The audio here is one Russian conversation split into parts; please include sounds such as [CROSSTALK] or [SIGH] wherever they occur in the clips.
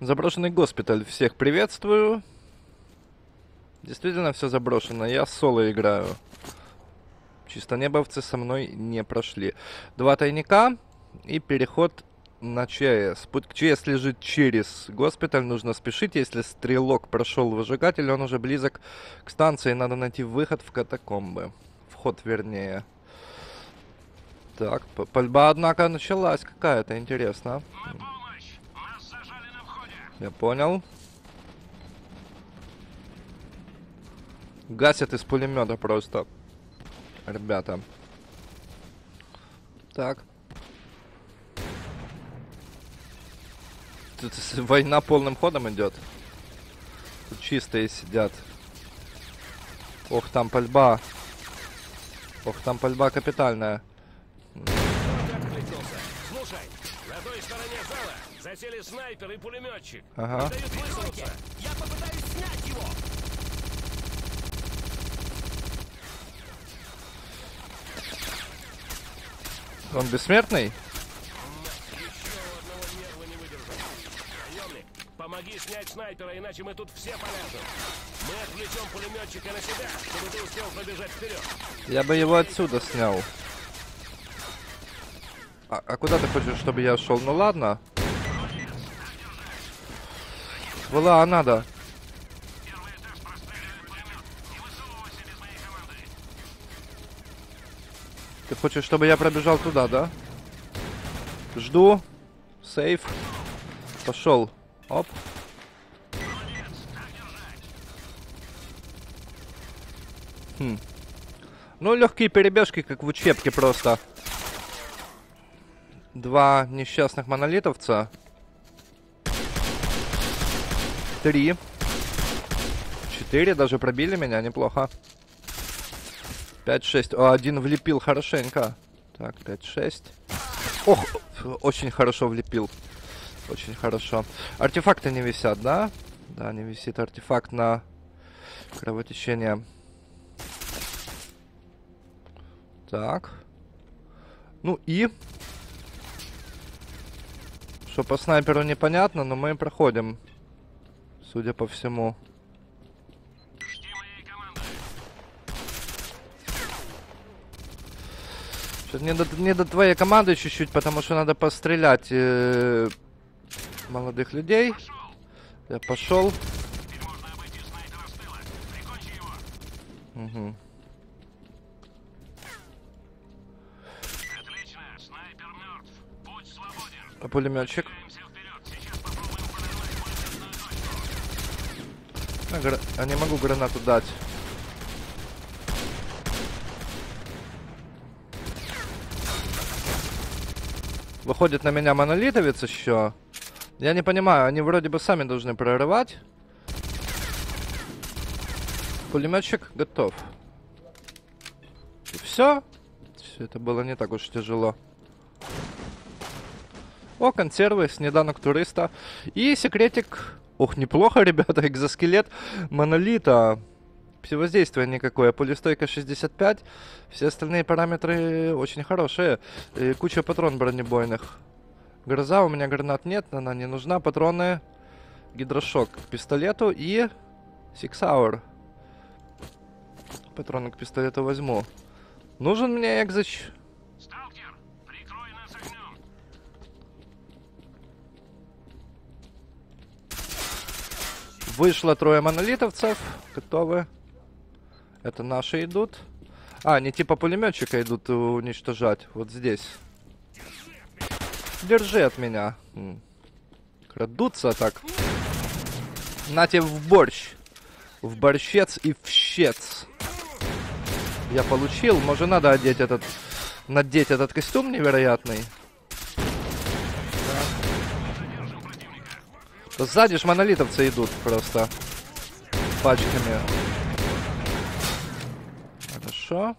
Заброшенный госпиталь. Всех приветствую. Действительно все заброшено. Я соло играю. Чистонебовцы со мной не прошли. Два тайника и переход на ЧС. Путь к ЧС лежит через госпиталь. Нужно спешить. Если стрелок прошел выжигатель, он уже близок к станции. Надо найти выход в катакомбы. Вход, вернее. Так, пальба, однако, началась какая-то, интересно. Я понял. Гасят из пулемета просто. Ребята. Так. Тут война полным ходом идет. Тут чистые сидят. Ох, там пальба. Ох, там пальба капитальная. Слушай, на той стороне зала засели снайпер и пулеметчик. Ага. Не дают высунуться. Я попытаюсь снять его! Он бессмертный? Наемник, помоги снять снайпера, иначе мы тут все полезем. Мы отвлечем пулеметчика на себя, чтобы ты успел пробежать вперед. Я бы его отсюда снял. А, а куда ты хочешь, чтобы я шел? Ну ладно. Была, а надо. Ты хочешь, чтобы я пробежал туда, да? Жду. Сейф. Пошел. Оп. Хм. Ну, легкие перебежки, как в учебке просто. Два несчастных монолитовца. Три. Четыре даже пробили меня, неплохо. Пять, шесть. О, один влепил хорошенько. Так, пять, шесть. Ох, очень хорошо влепил. Очень хорошо. Артефакты не висят, да? Да, не висит артефакт на кровотечение. Так. Ну и... Что по снайперу непонятно, но мы проходим. Судя по всему. Что не до, не до твоей команды чуть-чуть, потому что надо пострелять э, молодых людей. Я пошел. Угу. Отлично, снайпер мертв. Путь свободен. А пулеметчик? Двигаемся вперед. Сейчас попробуем прорвать А, гра- а не могу гранату дать. Выходит на меня монолитовец еще. Я не понимаю, они вроде бы сами должны прорывать. Пулеметчик готов. Все. Все это было не так уж тяжело. О, консервы, снеданок туриста. И секретик. Ох, неплохо, [LAUGHS] ребята, экзоскелет монолита. Воздействия никакое. Пулестойка 65. Все остальные параметры очень хорошие. И куча патрон бронебойных. Гроза, у меня гранат нет, она не нужна. Патроны, гидрошок к пистолету и Six Hour. Патроны к пистолету возьму. Нужен мне экзоч... Вышло трое монолитовцев. Готовы. Это наши идут. А, они типа пулеметчика идут уничтожать. Вот здесь. Держи от меня. Крадутся так. Нате в борщ. В борщец и в щец. Я получил. Может надо одеть этот... Надеть этот костюм невероятный. Да. Сзади ж монолитовцы идут просто. Пачками. Хорошо.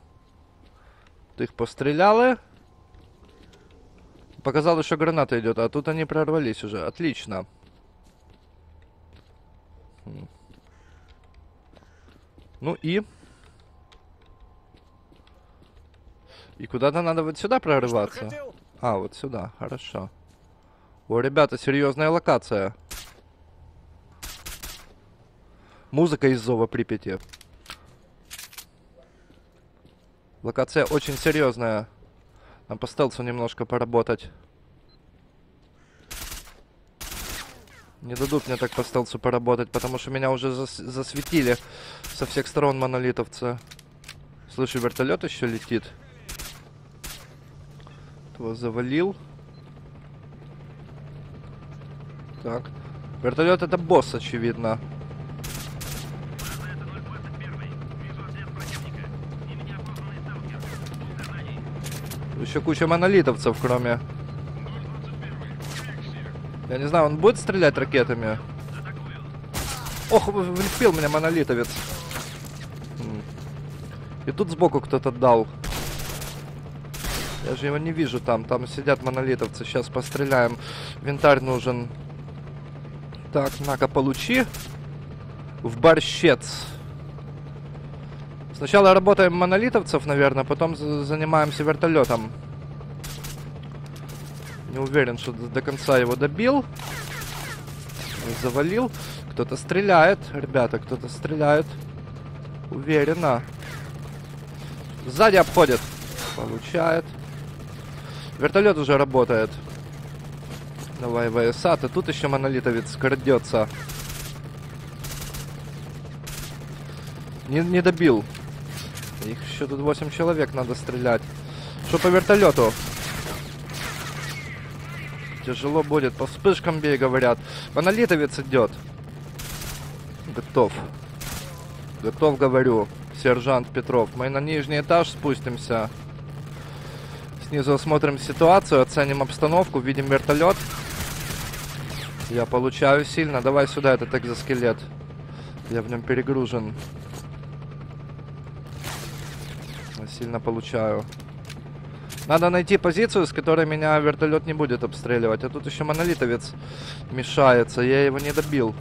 Тих постріляли. Показали, що граната йде, а тут они прорвались уже. Отлично. Хм. Ну и... И куда-то надо вот сюда прорываться. А, вот сюда, хорошо. О, ребята, серьезная локация. Музыка из Зова Припяти. Локация очень серьезная. Нам по стелсу немножко поработать. Не дадут мне так по стелсу поработать, потому что меня уже зас засветили со всех сторон монолитовцы. Слышу, вертолет еще летит. Его завалил. Так. Вертолет это босс, очевидно. Еще куча монолитовцев, кроме... Я не знаю, он будет стрелять ракетами? Ох, влепил меня монолитовец. И тут сбоку кто-то дал. Я же его не вижу там. Там сидят монолитовцы. Сейчас постреляем. Винтарь нужен. Так, на-ка, получи. В борщец. Сначала работаем монолитовцев, наверное, потом за- занимаемся вертолетом. Не уверен, что до конца его добил. Завалил. Кто-то стреляет, ребята, кто-то стреляет. Уверенно. Сзади обходит. Получает. Вертолет уже работает. Давай, ВСА, ты тут еще монолитовец крадется. Не, не добил. Их еще тут 8 человек надо стрелять. Что по вертолету? Тяжело будет. По вспышкам бей, говорят. Монолитовец идет. Готов. Готов, говорю. Сержант Петров. Мы на нижний этаж спустимся. Снизу осмотрим ситуацию, оценим обстановку, видим вертолет. Я получаю сильно. Давай сюда этот экзоскелет. Я в нем перегружен. Я сильно получаю. Надо найти позицию, с которой меня вертолет не будет обстреливать. А тут еще монолитовец мешается. Я его не добил.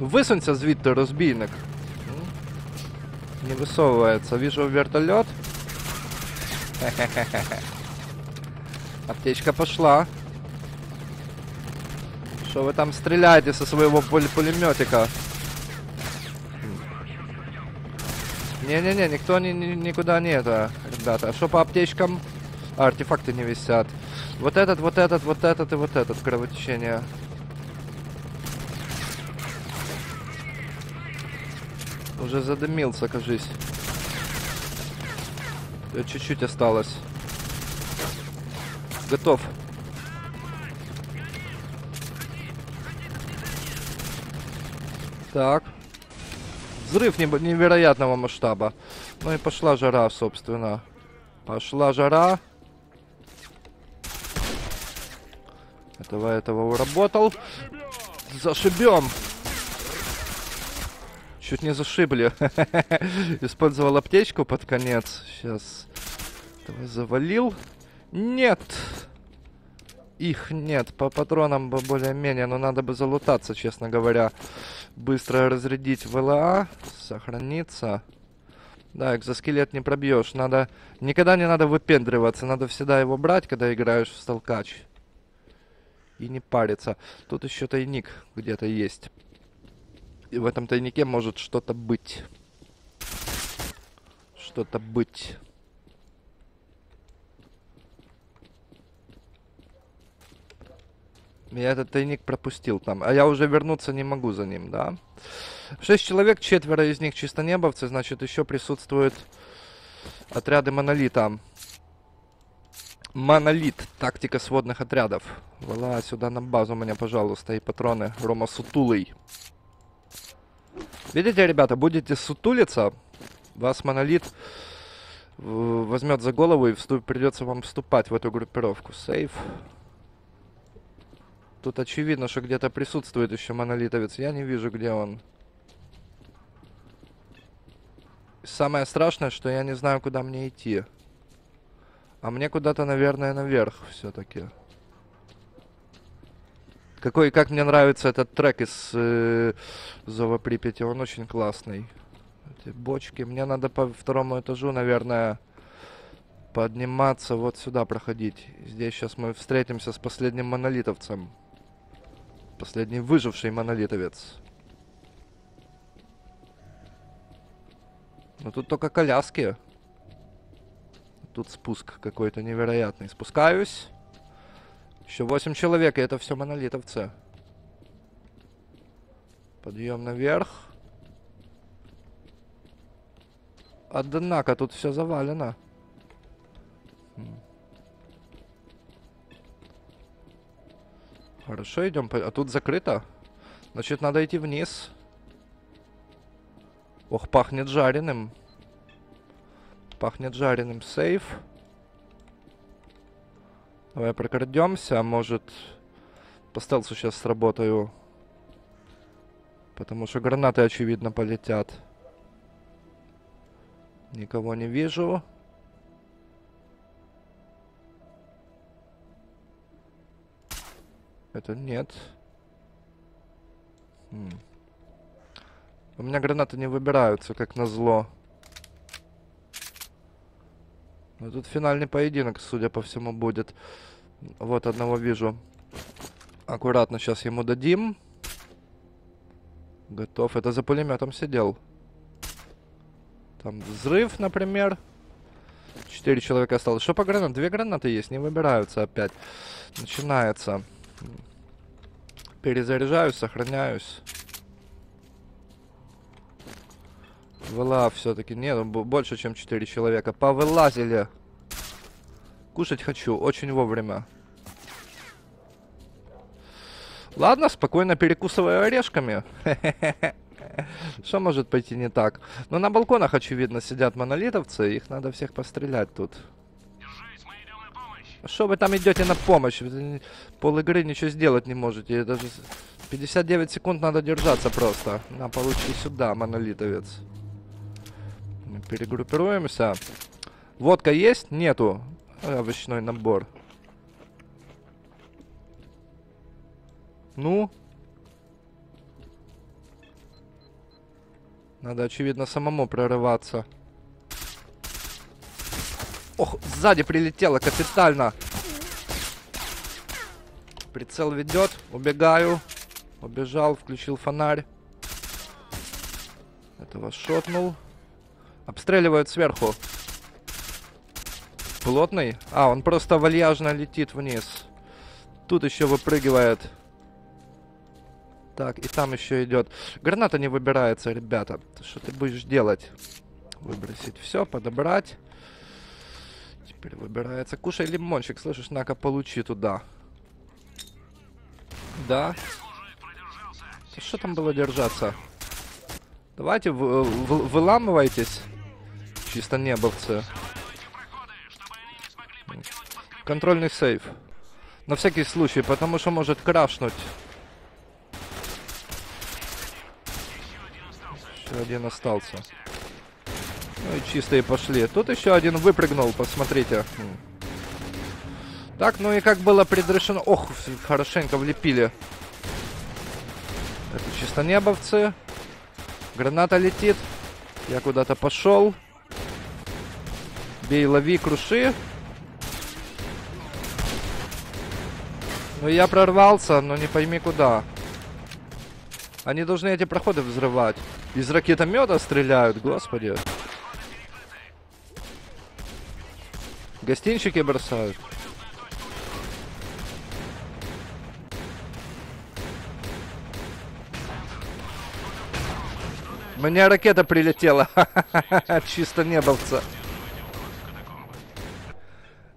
Висунься звідти, розбійник. М? Не высовывается. Вижу вертолет. [LAUGHS] Аптечка пошла. Что вы там стреляете со своего пулеметика? Не-не-не, никто ни, ни- никуда не это, ребята. Что по аптечкам? А, артефакты не висят. Вот этот, вот этот, вот этот и вот этот кровотечение. Уже задымился, кажись. Чуть-чуть осталось. Готов. Так. Взрыв невероятного масштаба. Ну и пошла жара, собственно. Пошла жара. Этого, этого уработал. Зашибем. Чуть не зашибли. [LAUGHS] Использовал аптечку под конец. Сейчас. Давай завалил. Нет. Их нет. По патронам бы более-менее, но надо бы залутаться, честно говоря. Быстро разрядить ВЛА. Сохраниться. Да, экзоскелет не пробьешь. Надо... Никогда не надо выпендриваться. Надо всегда его брать, когда играешь в сталкач. И не париться. Тут еще тайник где-то есть. И в этом тайнике может что-то быть. Что-то быть. Я этот тайник пропустил там. А я уже вернуться не могу за ним, да? Шесть человек, четверо из них чистонебовцы, значит, еще присутствуют отряды монолита. Монолит. Тактика сводных отрядов. Вала сюда на базу меня, пожалуйста, и патроны. Рома Сутулый. Видите, ребята, будете сутулиться, вас монолит возьмет за голову и вступ, придется вам вступать в эту группировку. Сейф. Тут очевидно, что где-то присутствует еще монолитовец. Я не вижу, где он. Самое страшное, что я не знаю, куда мне идти. А мне куда-то, наверное, наверх все-таки. Какой, как мне нравится этот трек из э, Зова Припяти, он очень классный. Эти бочки. Мне надо по второму этажу, наверное, подниматься, вот сюда проходить. Здесь сейчас мы встретимся с последним монолитовцем. Последний выживший монолитовец. Но тут только коляски. Тут спуск какой-то невероятный. Спускаюсь. Еще 8 человек, и это все монолитовцы. Подъем наверх. Однако тут все завалено. Хорошо, идем. А тут закрыто. Значит, надо идти вниз. Ох, пахнет жареным. Пахнет жареным. Сейф. Давай прокрадемся. Может, по стелсу сейчас сработаю. Потому что гранаты, очевидно, полетят. Никого не вижу. Это нет. М. У меня гранаты не выбираются, как назло. Но тут финальный поединок, судя по всему, будет. Вот одного вижу. Аккуратно сейчас ему дадим. Готов. Это за пулеметом сидел. Там взрыв, например. Четыре человека осталось. Что по гранатам? Две гранаты есть, не выбираются опять. Начинается. Перезаряжаюсь, сохраняюсь. Вылав все-таки. Нет, б- больше, чем 4 человека. Повылазили. Кушать хочу. Очень вовремя. Ладно, спокойно перекусываю орешками. [LAUGHS] Что может пойти не так? Но на балконах, очевидно, сидят монолитовцы. Их надо всех пострелять тут. Что вы там идете на помощь? Пол игры ничего сделать не можете. Даже с- 59 секунд надо держаться просто. На, получи сюда, монолитовец. Перегруппируемся. Водка есть? Нету. Овощной набор. Ну? Надо, очевидно, самому прорываться. Ох, сзади прилетело капитально. Прицел ведет. Убегаю. Убежал, включил фонарь. Этого шотнул. Обстреливают сверху. Плотный? А, он просто вальяжно летит вниз. Тут еще выпрыгивает. Так, и там еще идет. Граната не выбирается, ребята. Что ты будешь делать? Выбросить все, подобрать. Теперь выбирается. Кушай лимончик, слышишь? На-ка, получи туда. Да. Что там было держаться? Давайте, вы- вы- выламывайтесь. Чисто небовцы. Контрольный сейф. На всякий случай, потому что может крашнуть. Еще один остался. Ну и чистые пошли. Тут еще один выпрыгнул, посмотрите. Так, ну и как было предрешено... Ох, хорошенько влепили. Это чисто небовцы. Граната летит. Я куда-то пошел. Бей, лови, круши. Ну я прорвался, но не пойми куда. Они должны эти проходы взрывать. Из ракетомета стреляют, господи. Гостинчики бросают. Мне ракета прилетела. [LAUGHS] Чисто небовца.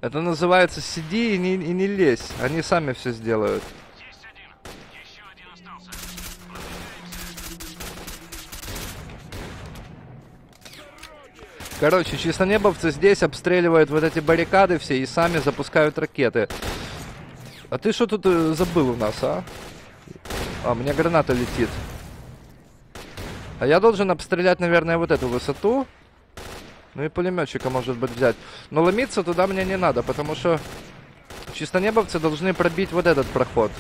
Это называется сиди и не, и не лезь. Они сами все сделают. Короче, чистонебовцы здесь обстреливают вот эти баррикады все и сами запускают ракеты. А ты что тут э, забыл у нас, а? А, меня граната летит. А я должен обстрелять, наверное, вот эту высоту. Ну и пулеметчика, может быть, взять. Но ломиться туда мне не надо, потому что чистонебовцы должны пробить вот этот проход.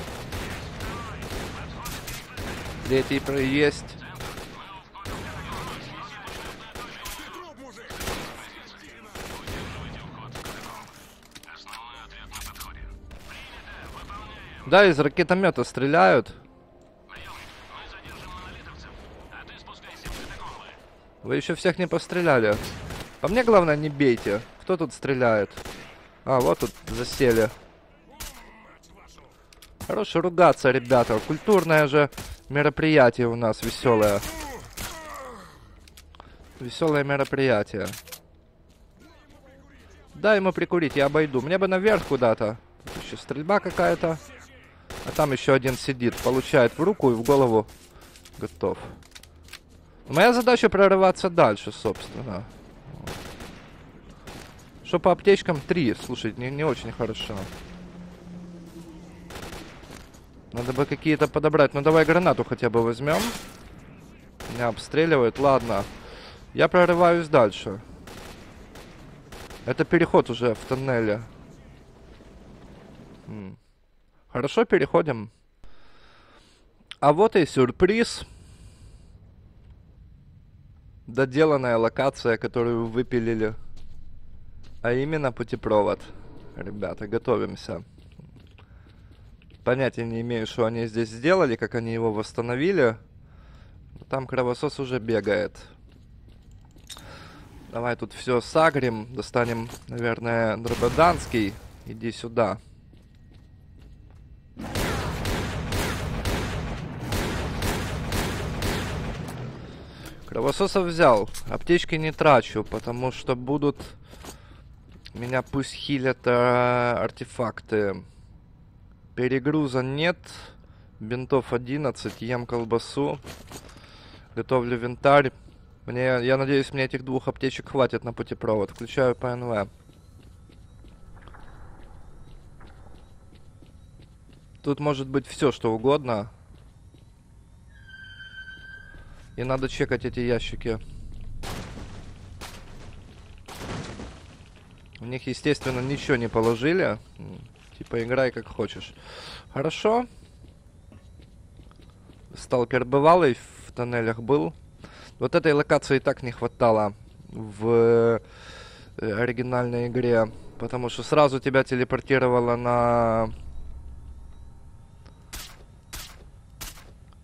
Третий есть. Да, из ракетомета стреляют. Вы еще всех не постреляли. А мне главное не бейте. Кто тут стреляет? А, вот тут засели. Хорошо ругаться, ребята. Культурное же мероприятие у нас веселое. Веселое мероприятие. Дай ему прикурить, я обойду. Мне бы наверх куда-то. Еще стрельба какая-то. А там еще один сидит. Получает в руку и в голову. Готов. Моя задача прорываться дальше, собственно. Что по аптечкам? Три. Слушай, не, не очень хорошо. Надо бы какие-то подобрать. Ну давай гранату хотя бы возьмем. Меня обстреливают. Ладно. Я прорываюсь дальше. Это переход уже в тоннеле. М. Хорошо, переходим. А вот и сюрприз. Доделанная локация, которую выпилили. А именно путепровод. Ребята, готовимся. Понятия не имею, что они здесь сделали, как они его восстановили. Там кровосос уже бегает. Давай тут все сагрим. Достанем, наверное, дрободанский. Иди сюда. Кровососов взял. Аптечки не трачу, потому что будут... Меня пусть хилят э, артефакты. Перегруза нет. Бинтов 11. Ем колбасу. Готовлю винтарь. Мне, я надеюсь, мне этих двух аптечек хватит на путепровод. Включаю ПНВ. Тут может быть все, что угодно. И надо чекать эти ящики. В них, естественно, ничего не положили. Типа, играй как хочешь. Хорошо. Сталкер бывалый, в тоннелях был. Вот этой локации и так не хватало в э, оригинальной игре. Потому что сразу тебя телепортировало на...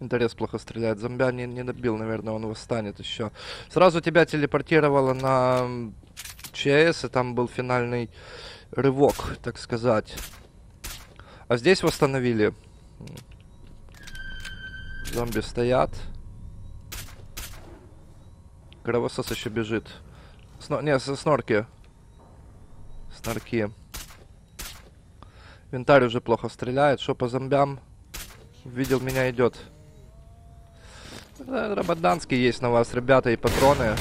Интерес плохо стреляет. Зомбя не, не добил, наверное, он восстанет еще. Сразу тебя телепортировало на ЧС, и там был финальный рывок, так сказать. А здесь восстановили. Зомби стоят. Кровосос еще бежит. Сно... Не, с снорки. Снорки. Винтарь уже плохо стреляет. Что по зомбям? Видел, меня идет. Да, Рабаданский есть на вас, ребята, и патроны.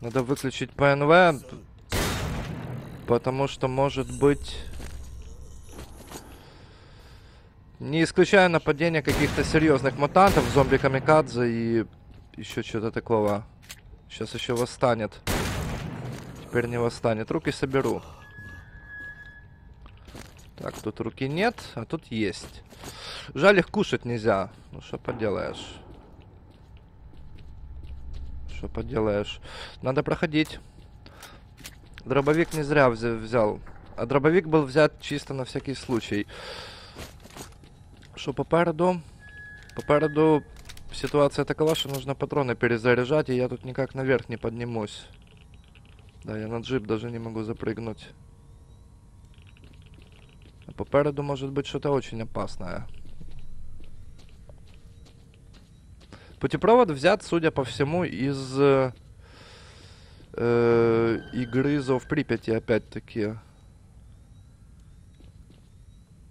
Надо выключить ПНВ. Потому что может быть... Не исключаю нападение каких-то серьезных мутантов, зомби-камикадзе и еще что-то такого. Сейчас еще восстанет. Теперь не восстанет. Руки соберу. Так, тут руки нет, а тут есть. Жаль, их кушать нельзя. Ну, что поделаешь. Что поделаешь. Надо проходить. Дробовик не зря взял. А дробовик был взят чисто на всякий случай. Что попереду? Попереду ситуация такова, что нужно патроны перезаряжать, и я тут никак наверх не поднимусь. Да, я на джип даже не могу запрыгнуть. Попереду быть что-то очень опасное. Путепровод взят, судя по всему, из э, игры Зов Припяти, опять-таки.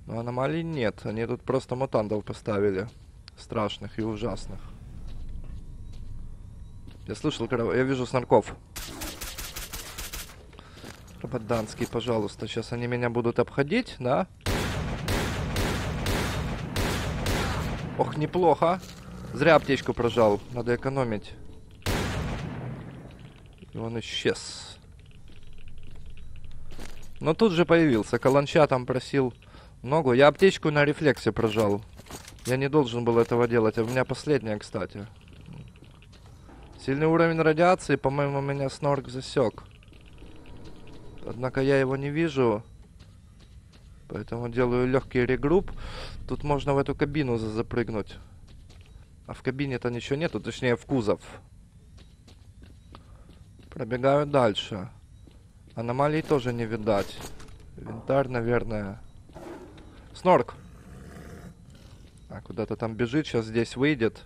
Но аномалий нет. Они тут просто мутантов поставили. Страшных и ужасных. Я слышал, я вижу снарков. Рабаданский, пожалуйста. Сейчас они меня будут обходить, да? Ох, неплохо. Зря аптечку прожал. Надо экономить. И он исчез. Но тут же появился. Каланча там просил ногу. Я аптечку на рефлексе прожал. Я не должен был этого делать. А у меня последняя, кстати. Сильный уровень радиации, по-моему, меня снорк засек. Однако я его не вижу. Поэтому делаю легкий регрупп. Тут можно в эту кабину за- запрыгнуть. А в кабине-то ничего нету, точнее в кузов. Пробегаю дальше. Аномалий тоже не видать. Винтарь, наверное. Снорк. А, куда-то там бежит, сейчас здесь выйдет.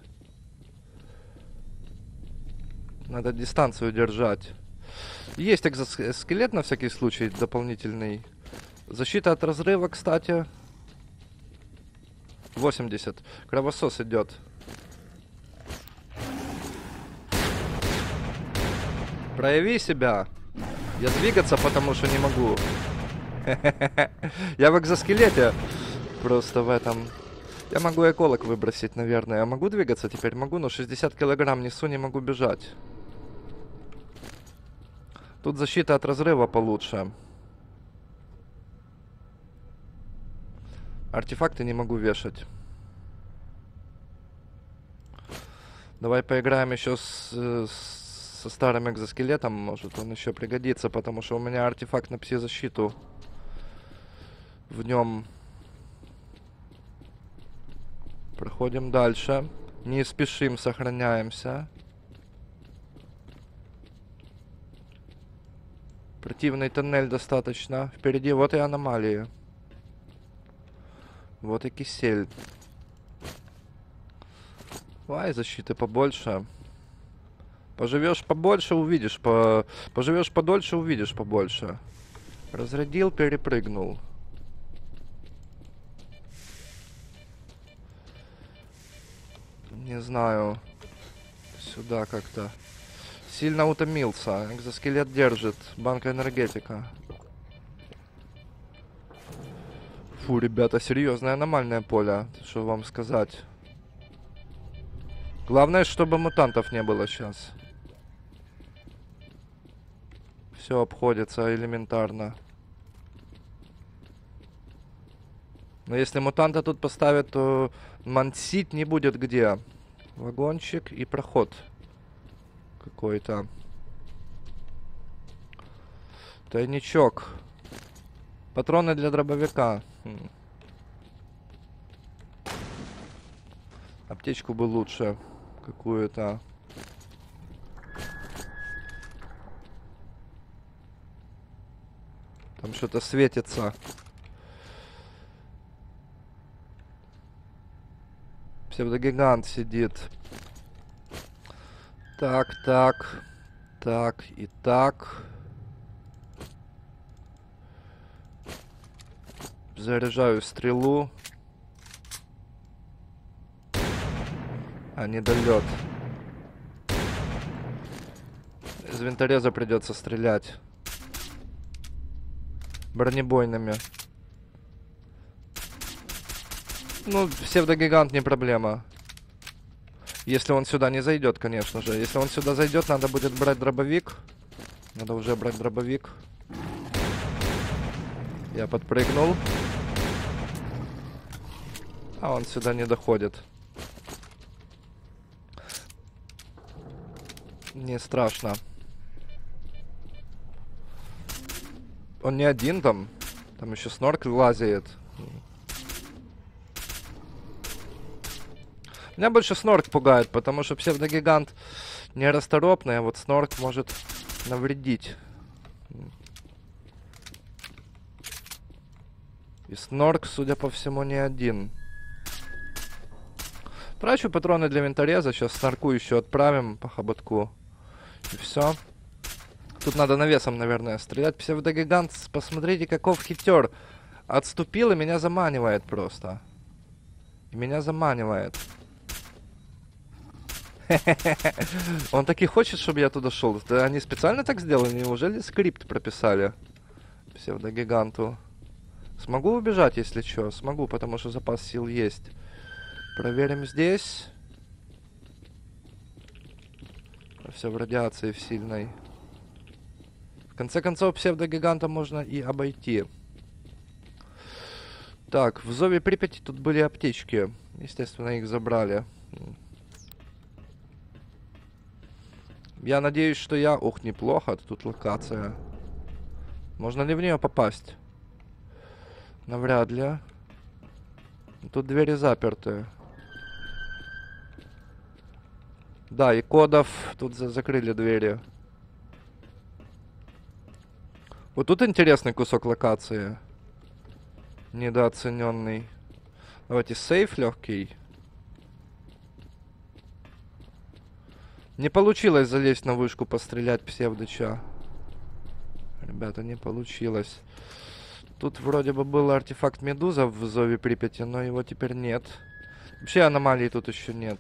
Надо дистанцию держать. Есть экзоскелет на всякий случай дополнительный. Защита от разрыва, кстати. 80. Кровосос идет. Прояви себя. Я двигаться, потому что не могу. [LAUGHS] Я в экзоскелете. Просто в этом. Я могу эколог выбросить, наверное. Я могу двигаться теперь? Могу, но 60 килограмм несу, не могу бежать. Тут защита от разрыва получше. Артефакты не могу вешать. Давай поиграем еще э, с- со старым экзоскелетом. Может он еще пригодится, потому что у меня артефакт на пси-защиту. В нем. Проходим дальше. Не спешим, сохраняемся. Противный тоннель достаточно. Впереди вот и аномалии. Вот и кисель. Давай защиты побольше. Поживешь побольше, увидишь. По... Поживешь подольше, увидишь побольше. Разрядил, перепрыгнул. Не знаю. Сюда как-то. Сильно утомился. Экзоскелет держит. Банка энергетика. Фу, ребята, серьезное аномальное поле. Что вам сказать? Главное, чтобы мутантов не было сейчас. Все обходится элементарно. Но если мутанта тут поставят, то мансить не будет где. Вагончик и проход какой-то. Тайничок. Патроны для дробовика. Хм. Аптечку бы лучше какую-то. Там что-то светится. Псевдогигант сидит. Так, так. Так и так. Заряжаю стрелу. А, недолет. Из винтореза придется стрелять. Бронебойными. Ну, псевдогигант не проблема. Если он сюда не зайдет, конечно же. Если он сюда зайдет, надо будет брать дробовик. Надо уже брать дробовик. Я подпрыгнул. А он сюда не доходит. Не страшно. Он не один там. Там еще снорк лазает. Меня больше снорк пугает, потому что псевдогигант нерасторопный, а вот снорк может навредить. И снорк, судя по всему, не один. Трачу патроны для винтореза, сейчас снорку еще отправим по хоботку. И все. Тут надо навесом, наверное, стрелять. Псевдогигант, посмотрите, каков хитер. Отступил и меня заманивает просто. И меня заманивает. [LAUGHS] Он таки хочет, чтобы я туда шел. Да они специально так сделали? Неужели скрипт прописали? Псевдогиганту. Смогу убежать, если что? Смогу, потому что запас сил есть. Проверим здесь. Все в радиации в сильной. В конце концов, псевдогиганта можно и обойти. Так, в Зове Припяти тут были аптечки. Естественно, их забрали. Я надеюсь, что я... Ух, неплохо. Тут локация. Можно ли в нее попасть? Навряд ли. Тут двери заперты. Да, и кодов. Тут за- закрыли двери. Вот тут интересный кусок локации. Недооцененный. Давайте сейф легкий. Не получилось залезть на вышку, пострелять псевдоча. Ребята, не получилось. Тут вроде бы был артефакт Медуза в Зове Припяти, но его теперь нет. Вообще аномалий тут еще нет.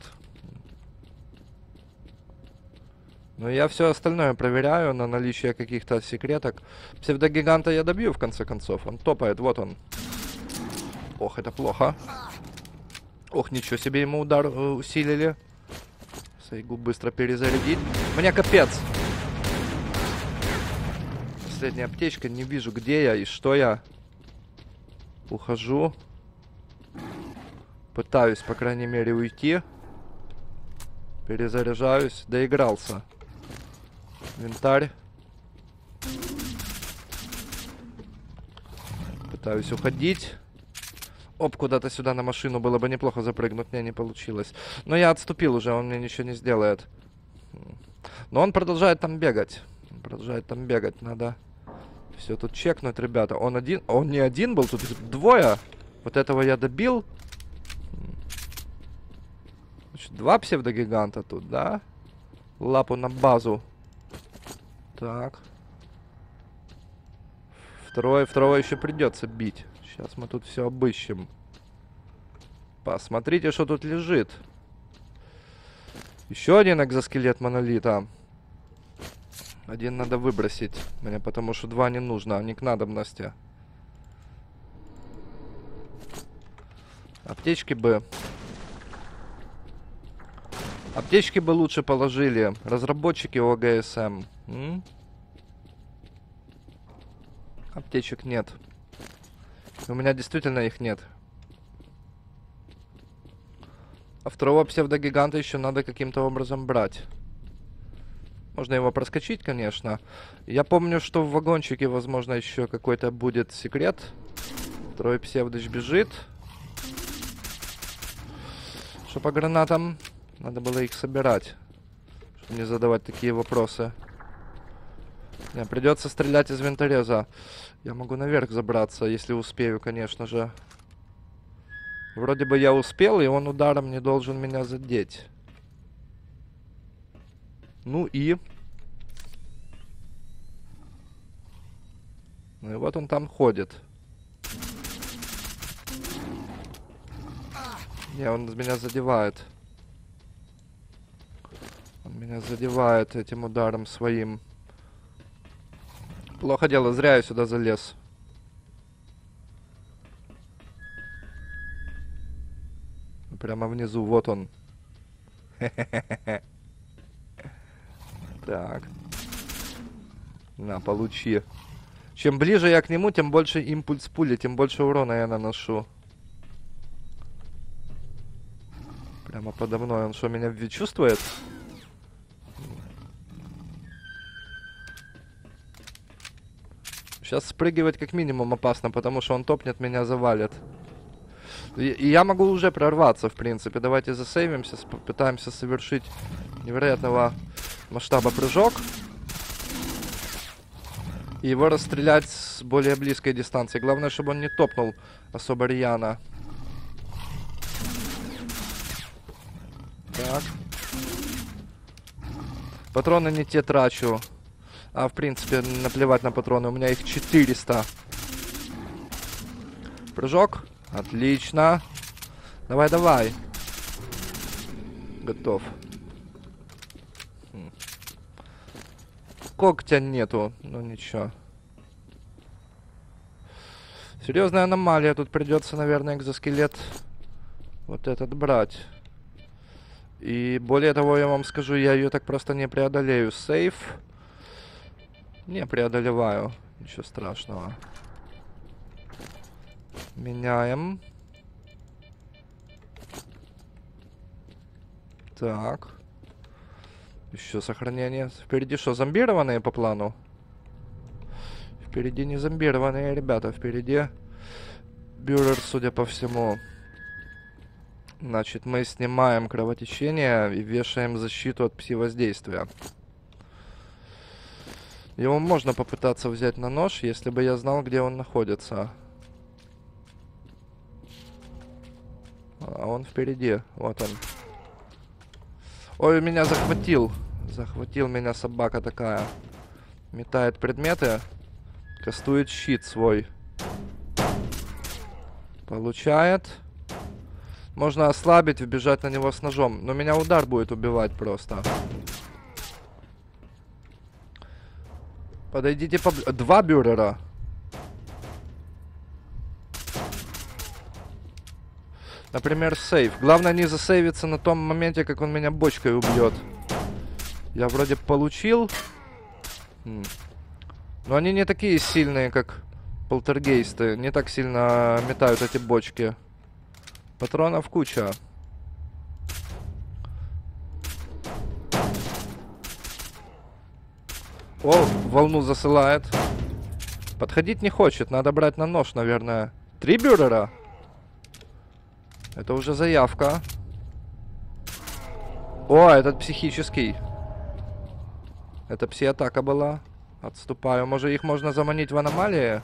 Но я все остальное проверяю на наличие каких-то секреток. Псевдогиганта я добью в конце концов. Он топает, вот он. Ох, это плохо. Ох, ничего себе ему удар э, усилили. Сайгу быстро перезарядить. Мне капец. Последняя аптечка, не вижу, где я и что я. Ухожу. Пытаюсь, по крайней мере, уйти. Перезаряжаюсь. Доигрался. Инвентарь. Пытаюсь уходить. Оп, куда-то сюда на машину было бы неплохо запрыгнуть. Не, не получилось. Но я отступил уже, он мне ничего не сделает. Но он продолжает там бегать. Он продолжает там бегать. Надо все тут чекнуть, ребята. Он один... Он не один был, тут двое. Вот этого я добил. Значит, два псевдогиганта тут, да? Лапу на базу. Так. Второе, второго еще придется бить. Сейчас мы тут все обыщем. Посмотрите, что тут лежит. Еще один экзоскелет монолита. Один надо выбросить. Мне потому что два не нужно, они к надобности. Аптечки бы. Аптечки бы лучше положили. Разработчики ОГСМ. М? Аптечек нет. У меня действительно их нет. А второго псевдогиганта еще надо каким-то образом брать. Можно его проскочить, конечно. Я помню, что в вагончике, возможно, еще какой-то будет секрет. Второй псевдыч бежит. Что по гранатам? Надо было их собирать. Чтобы не задавать такие вопросы. Не, придется стрелять из винтореза. Я могу наверх забраться, если успею, конечно же. Вроде бы я успел, и он ударом не должен меня задеть. Ну и... Ну и вот он там ходит. Не, он меня задевает. Он меня задевает этим ударом своим. Плохо дело, зря я сюда залез. Прямо внизу, вот он. [LAUGHS] Так. На, получи. Чем ближе я к нему, тем больше импульс пули, тем больше урона я наношу. Прямо подо мной. Он что, меня ви- чувствует? Сейчас спрыгивать как минимум опасно, потому что он топнет, меня завалит. И, я могу уже прорваться, в принципе. Давайте засейвимся, попытаемся совершить невероятного масштаба прыжок. И его расстрелять с более близкой дистанции. Главное, чтобы он не топнул особо рьяно. Так. Патроны не те трачу. А, в принципе, наплевать на патроны. У меня их 400. Прыжок. Отлично. Давай, давай. Готов. Хм. Когтя нету. Ну, ничего. Серьезная аномалия. Тут придется, наверное, экзоскелет вот этот брать. И более того, я вам скажу, я ее так просто не преодолею. Сейф. Не преодолеваю. Ничего страшного. Меняем. Так. Еще сохранение. Впереди что, зомбированные по плану? Впереди не зомбированные, ребята. Впереди Бюрер, судя по всему. Значит, мы снимаем кровотечение и вешаем защиту от пси-воздействия. Его можно попытаться взять на нож, если бы я знал, где он находится. А он впереди. Вот он. Ой, меня захватил. Захватил меня собака такая. Метает предметы. Кастует щит свой. Получает. Можно ослабить, вбежать на него с ножом. Но меня удар будет убивать просто. Подойдите по... Два бюрера. Например, сейв. Главное не засейвиться на том моменте, как он меня бочкой убьет. Я вроде получил. Но они не такие сильные, как полтергейсты. Не так сильно метают эти бочки. Патронов куча. О, волну засылает. Подходить не хочет. Надо брать на нож, наверное. Три бюрера? Это уже заявка. О, этот психический. Это пси-атака была. Отступаю. Может, их можно заманить в аномалии?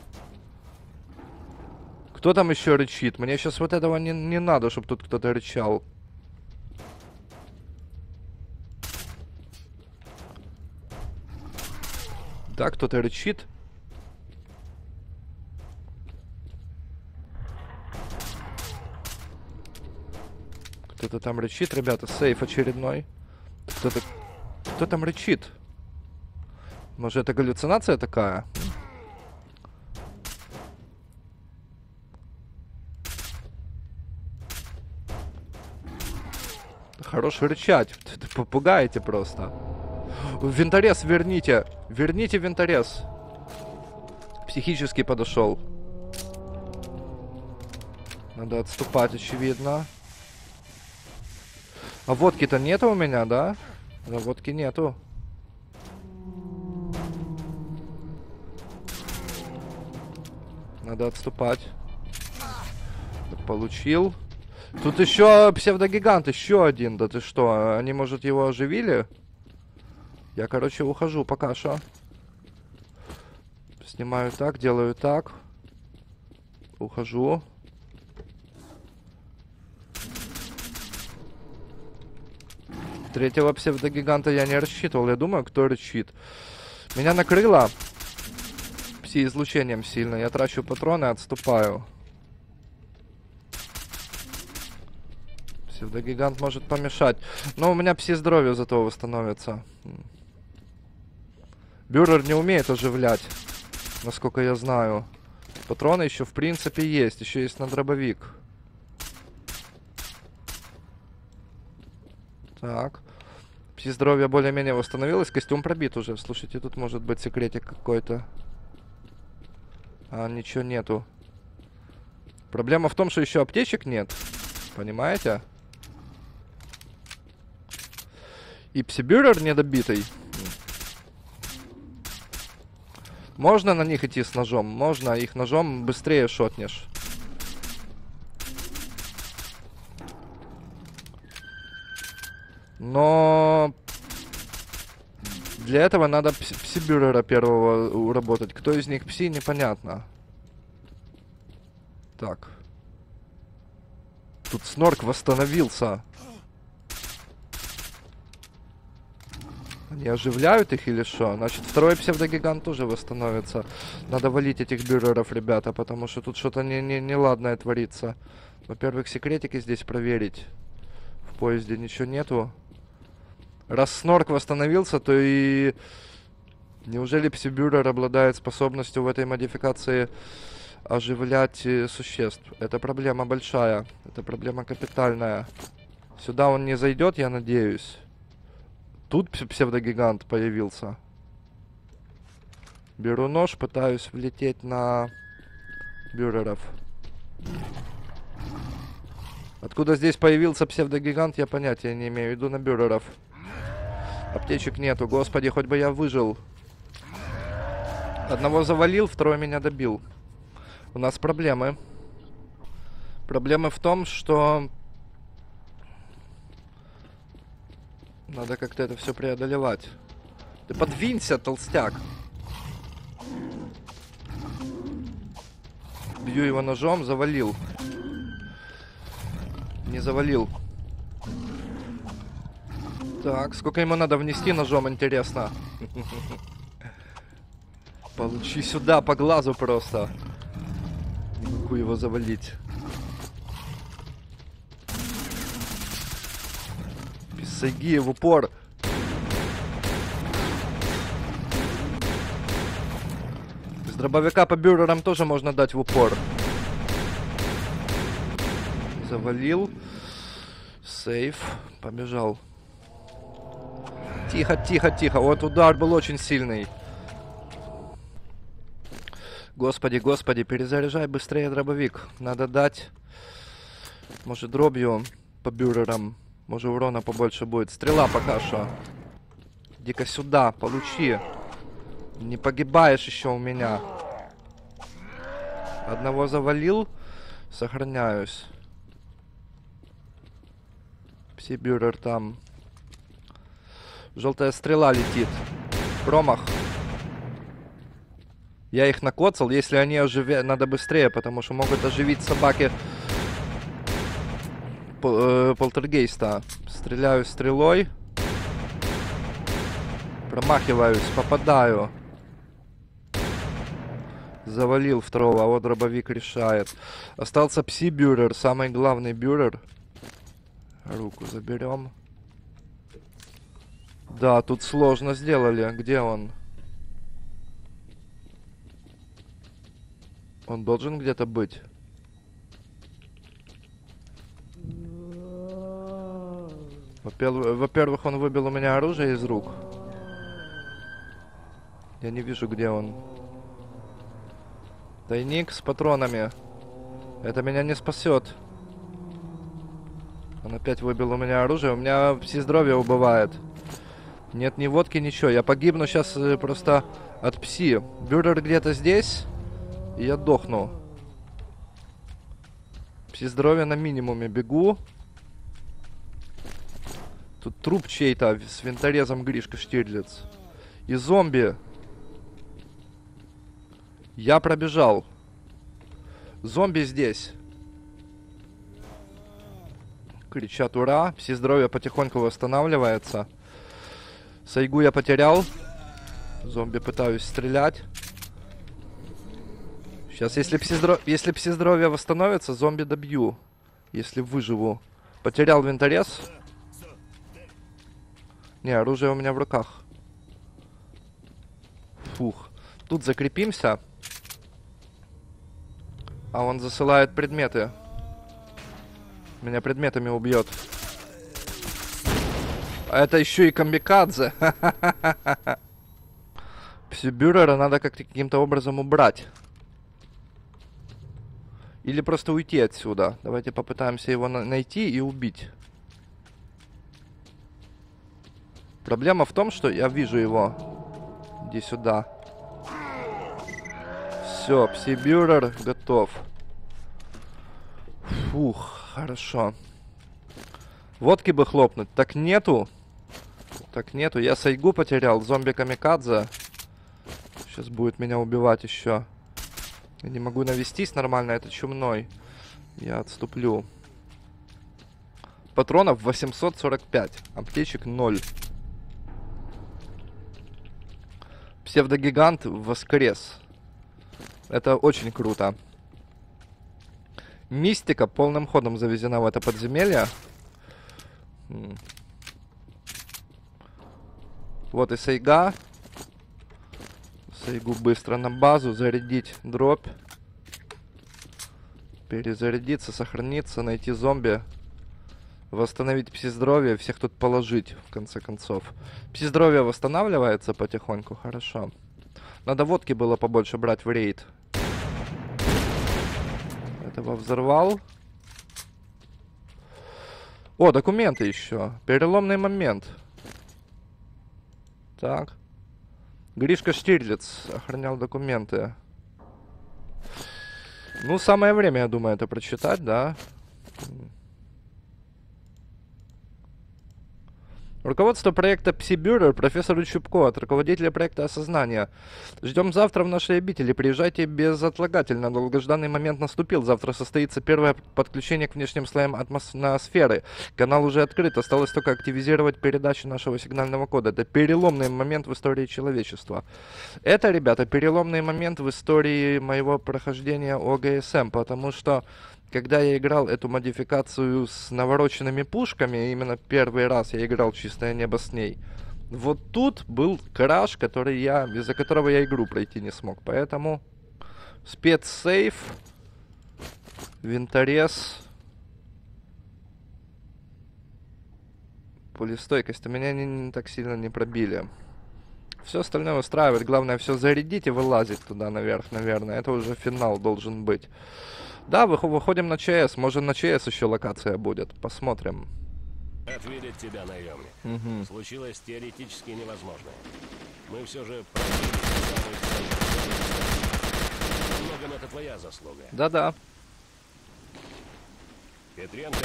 Кто там еще рычит? Мне сейчас вот этого не, не надо, чтобы тут кто-то рычал. Да, кто-то рычит. Кто-то там рычит, ребята, сейф очередной. Кто-то... Кто там рычит? Может, это галлюцинация такая? Хорош рычать. Попугаете просто. Винторез верните. Верните винторез. Психически подошел. Надо отступать, очевидно. А водки-то нету у меня, да? Да, водки нету. Надо отступать. Получил. Тут еще псевдогигант, еще один. Да ты что, они, может, его оживили? Я, короче, ухожу пока что. Снимаю так, делаю так. Ухожу. Третьего псевдогиганта я не рассчитывал. Я думаю, кто рычит. Меня накрыло пси-излучением сильно. Я трачу патроны, отступаю. Псевдогигант может помешать. Но у меня пси-здоровье зато восстановится. Бюрер не умеет оживлять, насколько я знаю. Патроны еще в принципе есть. Еще есть на дробовик. Так. Пси здоровье более-менее восстановилось. Костюм пробит уже. Слушайте, тут может быть секретик какой-то. А, ничего нету. Проблема в том, что еще аптечек нет. Понимаете? И псибюрер недобитый. Можно на них идти с ножом? Можно, их ножом быстрее шотнешь. Но для этого надо пси псибюрера первого уработать. Кто из них пси, непонятно. Так. Тут снорк восстановился. Они оживляют их или что? Значит, второй псевдогигант тоже восстановится. Надо валить этих бюреров, ребята, потому что тут что-то не, не, неладное творится. Во-первых, секретики здесь проверить. В поезде ничего нету. Раз Снорк восстановился, то и... Неужели Псибюрер обладает способностью в этой модификации оживлять э, существ? Это проблема большая. Это проблема капитальная. Сюда он не зайдет, я надеюсь. Тут псевдогигант появился. Беру нож, пытаюсь влететь на бюреров. Откуда здесь появился псевдогигант, я понятия не имею. Иду на бюреров. Аптечек нету. Господи, хоть бы я выжил. Одного завалил, второй меня добил. У нас проблемы. Проблема в том, что надо как-то это все преодолевать. Ты подвинься, толстяк. Бью его ножом, завалил. Не завалил. Так, сколько ему надо внести ножом, интересно. Получи сюда, по глазу просто. Не могу его завалить. Писаги в упор. Из дробовика по бюрерам тоже можно дать в упор. Завалил. Сейф. Побежал. Тихо, тихо, тихо. Вот удар был очень сильный. Господи, господи, перезаряжай быстрее дробовик. Надо дать, может, дробью по бюрерам. Может, урона побольше будет. Стрела пока что. Иди-ка сюда, получи. Не погибаешь еще у меня. Одного завалил. Сохраняюсь. Пси-бюрер там. Желтая стрела летит. Промах. Я их накоцал. Если они оживят, надо быстрее, потому что могут оживить собаки э, полтергейста. Стреляю стрелой. Промахиваюсь, попадаю. Завалил второго, а вот дробовик решает. Остался пси-бюрер, самый главный бюрер. Руку заберем. Да, тут сложно сделали. Где он? Он должен где-то быть. Во-первых, он выбил у меня оружие из рук. Я не вижу, где он. Тайник с патронами. Это меня не спасет. Он опять выбил у меня оружие. У меня все здоровье убывает. Нет ни водки, ничего. Я погибну сейчас э, просто от пси. Бюрер где-то здесь. И я дохну. Пси здоровья на минимуме. Бегу. Тут труп чей-то с винторезом Гришка Штирлиц. И зомби. Я пробежал. Зомби здесь. Кричат ура. Все здоровье потихоньку восстанавливается. Сайгу я потерял. Зомби пытаюсь стрелять. Сейчас, если пси, здоров... если пси восстановится, зомби добью. Если выживу. Потерял винторез. Не, оружие у меня в руках. Фух. Тут закрепимся. А он засылает предметы. Меня предметами убьет. А это еще и камбикадзе. Псибюрера [LAUGHS] надо как-то каким-то образом убрать. Или просто уйти отсюда. Давайте попытаемся его на найти и убить. Проблема в том, что я вижу его. Иди сюда. Все, псибюрер готов. Фух, хорошо. Водки бы хлопнуть. Так нету. Так нету. Я Сайгу потерял. Зомби-камикадзе. Сейчас будет меня убивать еще. Я не могу навестись нормально. Это чумной. Я отступлю. Патронов 845. Аптечек 0. Псевдогигант воскрес. Это очень круто. Мистика полным ходом завезена в это подземелье. Вот и Сайга. Сайгу быстро на базу, зарядить дробь. Перезарядиться, сохраниться, найти зомби. Восстановить пси-здоровье, всех тут положить, в конце концов. Пси-здоровье восстанавливается потихоньку, хорошо. Надо водки было побольше брать в рейд. Этого взорвал. О, документы еще. Переломный момент. Так. Гришка Штирлиц охранял документы. Ну, самое время, я думаю, это прочитать, да. Руководство проекта Псибюро профессору Чубко от руководителя проекта Осознания. Ждем завтра в нашей обители. Приезжайте безотлагательно. Долгожданный момент наступил. Завтра состоится первое подключение к внешним слоям атмосферы. Канал уже открыт. Осталось только активизировать передачу нашего сигнального кода. Это переломный момент в истории человечества. Это, ребята, переломный момент в истории моего прохождения ОГСМ, потому что когда я играл эту модификацию с навороченными пушками, именно первый раз я играл «Чистое небо» с ней, вот тут был краш, который я, из-за которого я игру пройти не смог. Поэтому спецсейф, винторез, пулестойкость. У меня не, не так сильно не пробили. Все остальное устраивает. Главное все зарядить и вылазить туда наверх, наверное. Это уже финал должен быть. Да, выходим на ЧС. Может, на ЧС еще локация будет. Посмотрим. Отвидеть тебя, наемник. Угу. Случилось теоретически невозможное. Мы все же Многом это твоя заслуга. Да-да. Петренко,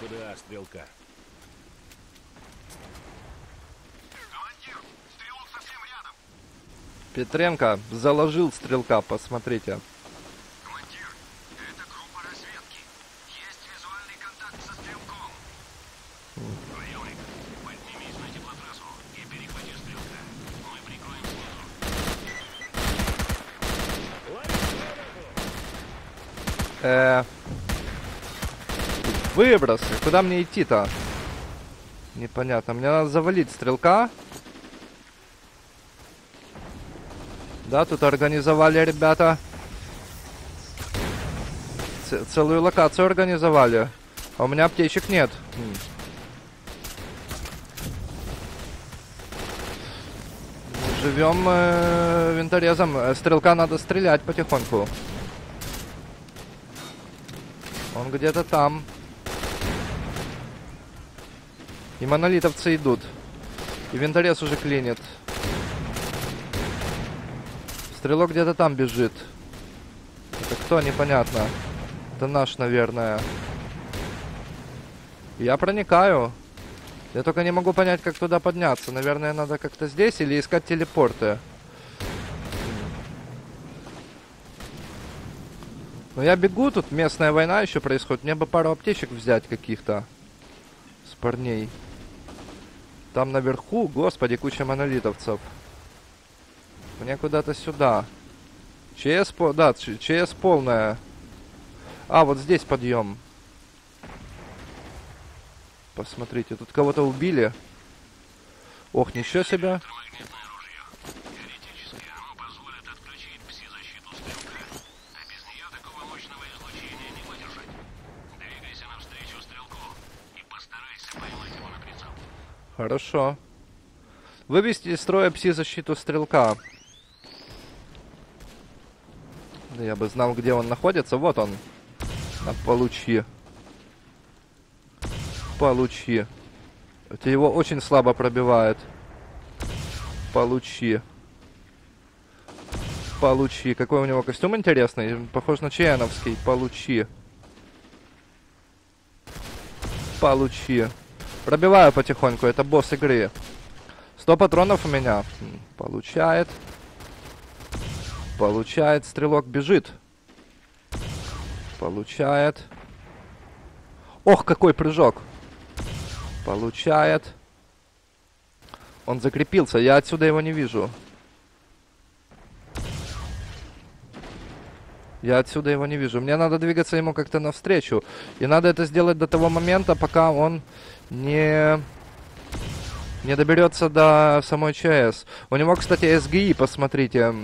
КДА стрелка. Петренко заложил стрелка, посмотрите. Э, выбросы. Куда мне идти-то? Непонятно. Мне надо завалить стрелка. Да, тут организовали ребята. Ц целую локацию организовали. А у меня аптечек нет. Живем э, винторезом. Стрелка надо стрелять потихоньку. Он где-то там. И монолитовцы идут. И винторез уже клинит. Стрелок где-то там бежит. Это кто, непонятно. Это наш, наверное. Я проникаю. Я только не могу понять, как туда подняться. Наверное, надо как-то здесь или искать телепорты. Но я бегу, тут местная война еще происходит. Мне бы пару аптечек взять каких-то. С парней. Там наверху, господи, куча монолитовцев. Мне куда-то сюда. ЧС, да, ЧС полная. А, вот здесь подъем. Посмотрите, тут кого-то убили. Ох, ничего себе. Хорошо. Вывести из строя пси-защиту стрелка. Да я бы знал, где он находится. Вот он. На, получи. Получи. Это его очень слабо пробивает. Получи. Получи. Какой у него костюм интересный. Похож на Чаяновский. Получи. Получи. Пробиваю потихоньку, это босс игры. 100 патронов у меня. Получает. Получает. Стрелок бежит. Получает. Ох, какой прыжок. Получает. Он закрепился. Я отсюда его не вижу. Я отсюда его не вижу. Мне надо двигаться ему как-то навстречу. И надо это сделать до того момента, пока он не не доберется до самой ЧС. У него, кстати, СГИ, посмотрите.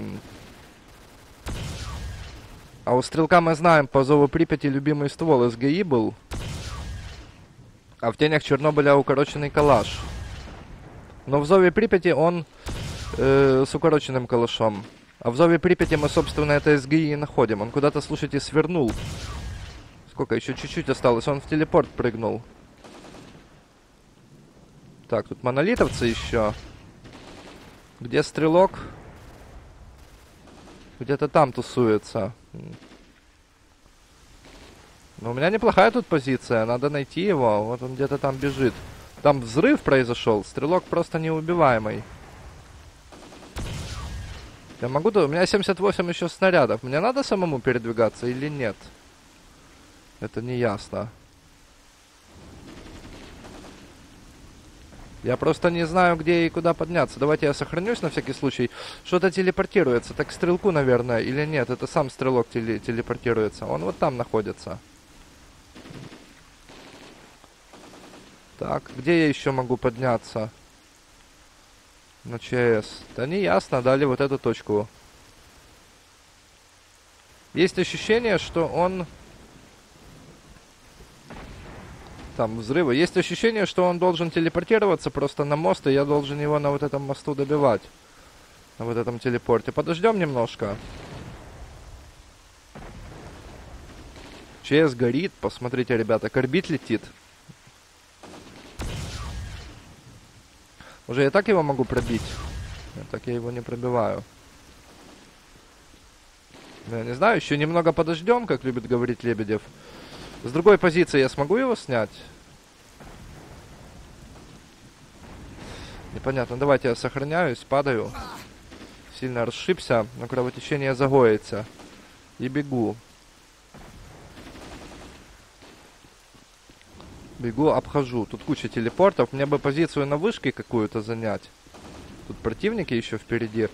А у Стрелка мы знаем, по зову Припяти любимый ствол СГИ был. А в тенях Чернобыля укороченный калаш. Но в зове Припяти он э, с укороченным калашом. А в зове Припяти мы, собственно, это СГИ и находим. Он куда-то, слушайте, свернул. Сколько? Еще чуть-чуть осталось. Он в телепорт прыгнул. Так, тут монолитовцы еще. Где стрелок? Где-то там тусуется. Но у меня неплохая тут позиция. Надо найти его. Вот он где-то там бежит. Там взрыв произошел. Стрелок просто неубиваемый. Я могу... У меня 78 еще снарядов. Мне надо самому передвигаться или нет? Это не ясно. Я просто не знаю, где и куда подняться. Давайте я сохранюсь на всякий случай. Что-то телепортируется. Так стрелку, наверное, или нет? Это сам стрелок теле- телепортируется. Он вот там находится. Так, где я еще могу подняться? На ЧС. Да не ясно, дали вот эту точку. Есть ощущение, что он... Там взрывы. Есть ощущение, что он должен телепортироваться просто на мост, и я должен его на вот этом мосту добивать. На вот этом телепорте. Подождем немножко. ЧС горит. Посмотрите, ребята, корбит летит. Уже я так его могу пробить. Нет, так я его не пробиваю. Ну, Я не знаю, еще немного подождем, как любит говорить Лебедев. С другой позиции я смогу его снять? Непонятно. Давайте я сохраняюсь, падаю. Сильно расшибся, но кровотечение загоится. И бегу. Бегу, обхожу. Тут куча телепортов. Мне бы позицию на вышке какую-то занять. Тут противники еще впереди.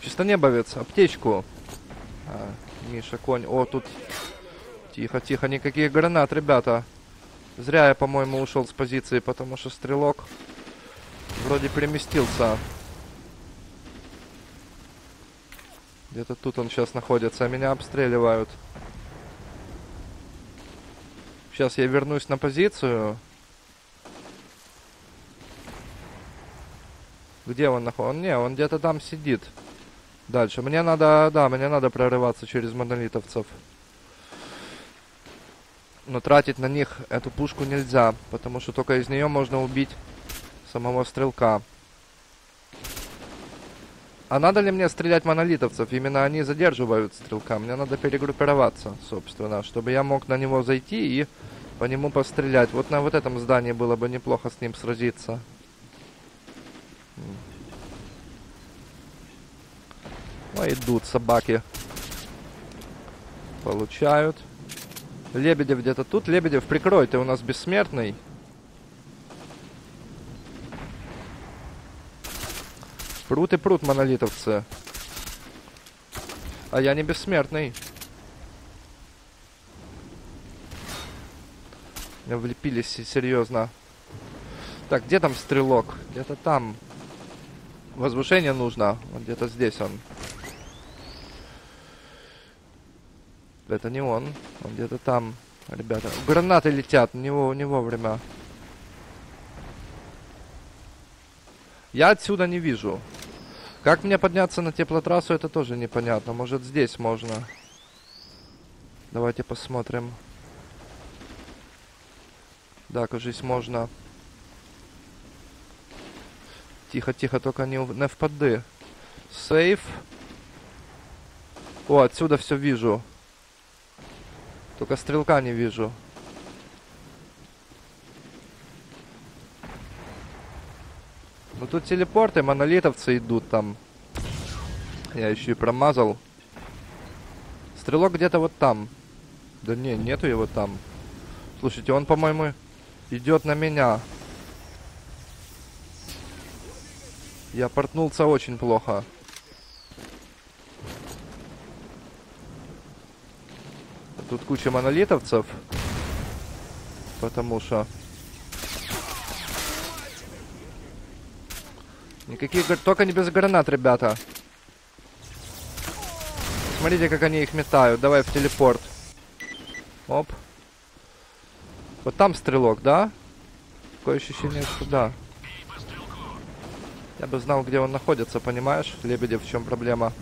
Чистонебовец, аптечку. А, Миша, конь. О, тут... Тихо, тихо, никаких гранат, ребята. Зря я, по-моему, ушел с позиции, потому что стрелок вроде переместился. Где-то тут он сейчас находится, меня обстреливают. Сейчас я вернусь на позицию. Где он находится? Не, он где-то там сидит. Дальше. Мне надо, да, мне надо прорываться через монолитовцев. Но тратить на них эту пушку нельзя, потому что только из нее можно убить самого стрелка. А надо ли мне стрелять монолитовцев? Именно они задерживают стрелка. Мне надо перегруппироваться, собственно, чтобы я мог на него зайти и по нему пострелять. Вот на вот этом здании было бы неплохо с ним сразиться. Ну, идут собаки. Получают. Лебедев где-то тут. Лебедев, прикрой, ты у нас бессмертный. Прут и прут монолитовцы. А я не бессмертный. Меня влепились се- серьезно. Так, где там стрелок? Где-то там. Возвышение нужно. Вот где-то здесь он. Это не он. Он где-то там. Ребята. Гранаты летят. Не, во- не вовремя. Я отсюда не вижу. Как мне подняться на теплотрассу, это тоже непонятно. Может, здесь можно. Давайте посмотрим. Да, кажись, можно. Тихо, тихо, только не, не впади. Сейф. О, отсюда все вижу. Только стрелка не вижу. Ну тут телепорты, монолитовцы идут там. Я еще и промазал. Стрелок где-то вот там. Да не, нету его там. Слушайте, он, по-моему, идет на меня. Я портнулся очень плохо. Тут куча монолитовцев. Потому что... Никаких... Только не без гранат, ребята. Смотрите, как они их метают. Давай в телепорт. Оп. Вот там стрелок, да? Такое ощущение, что да. Я бы знал, где он находится, понимаешь? Лебедев, в чем проблема?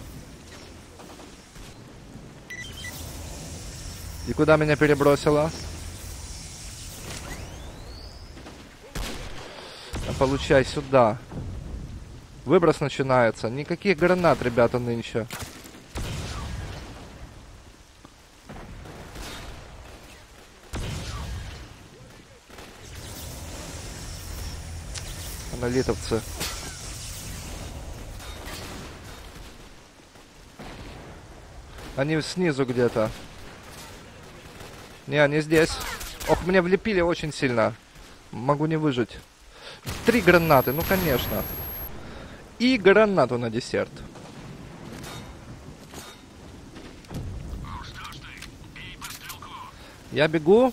И куда меня перебросило? Получай сюда. Выброс начинается. Никаких гранат, ребята, нынче. Аналитовцы. Они снизу где-то. Не, они здесь. Ох, меня влепили очень сильно. Могу не выжить. Три гранаты, ну конечно. И гранату на десерт. Я бегу,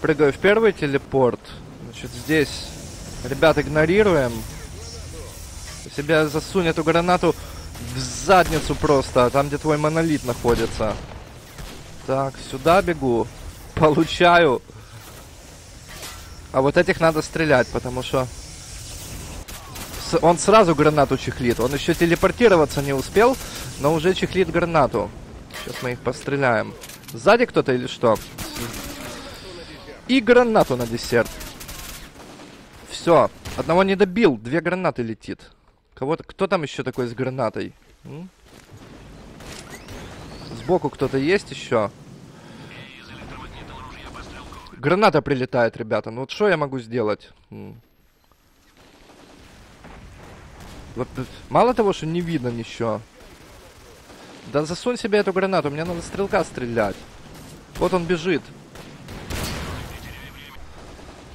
прыгаю в первый телепорт. Значит, здесь, ребят, игнорируем. Себя засунь эту гранату в задницу просто, там, где твой монолит находится. Так, сюда бегу. Получаю. А вот этих надо стрелять, потому что... Он сразу гранату чехлит. Он еще телепортироваться не успел, но уже чехлит гранату. Сейчас мы их постреляем. Сзади кто-то или что? И гранату на десерт. Все. Одного не добил. Две гранаты летит. Кого-то... Кто там еще такой с гранатой? М? Сбоку кто-то есть еще? Граната прилетает, ребята. Ну вот что я могу сделать? М. Вот, э, мало того, что не видно ничего. Да засунь себе эту гранату, мне надо стрелка стрелять. Вот он бежит.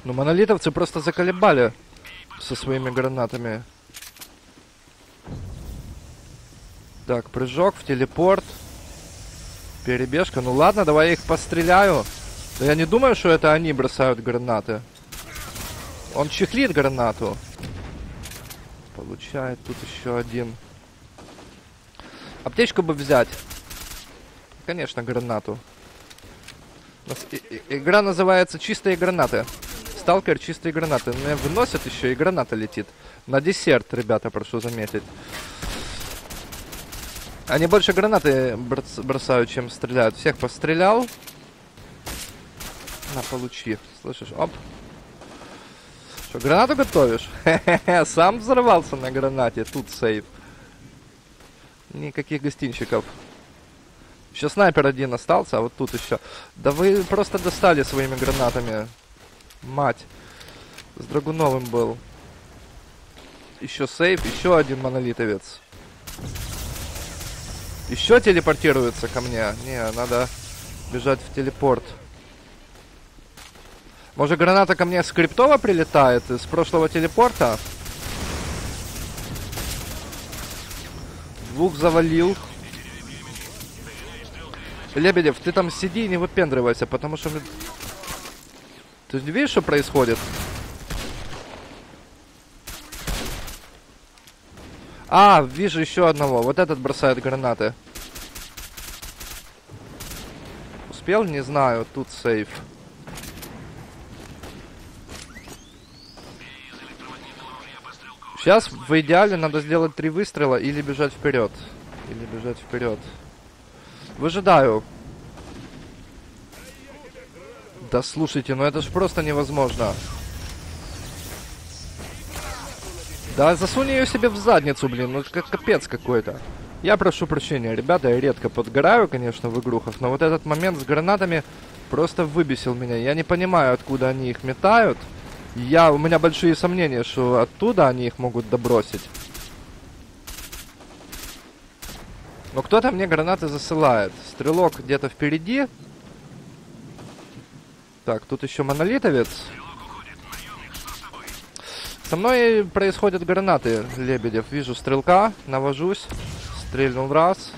Ну, монолитовцы просто заколебали со своими гранатами. Так, прыжок в телепорт. Перебежка. Ну ладно, давай я их постреляю. Да я не думаю, что это они бросают гранаты. Он чехлит гранату. Получает тут еще один. Аптечку бы взять. Конечно, гранату. Игра называется «Чистые гранаты». Сталкер «Чистые гранаты». Мне выносят еще и граната летит. На десерт, ребята, прошу заметить. Они больше гранаты бросают, чем стреляют. Всех пострелял. На, получи. Слышишь? Оп. Что, гранату готовишь? [LAUGHS] Сам взорвался на гранате. Тут сейф. Никаких гостинщиков. Еще снайпер один остался, а вот тут еще. Да вы просто достали своими гранатами. Мать. С Драгуновым был. Еще сейф, еще один монолитовец. Еще телепортируется ко мне. Не, надо бежать в телепорт. Может граната ко мне с криптова прилетает из прошлого телепорта? Двух завалил. Лебедев, ты там сиди и не выпендривайся, потому что... Ты видишь, что происходит? А, вижу еще одного. Вот этот бросает гранаты. Успел? Не знаю. Тут сейф. Сейчас в идеале надо сделать три выстрела или бежать вперед. Или бежать вперед. Выжидаю. Да слушайте, ну это ж просто невозможно. Да засунь ее себе в задницу, блин, ну как капец какой-то. Я прошу прощения, ребята, я редко подгораю, конечно, в игрухах, но вот этот момент с гранатами просто выбесил меня. Я не понимаю, откуда они их метают. Я, у меня большие сомнения, что оттуда они их могут добросить. Но кто-то мне гранаты засылает. Стрелок где-то впереди. Так, тут еще монолитовец. Со мной происходят гранаты, Лебедев. Вижу стрелка, навожусь. Стрельнул раз.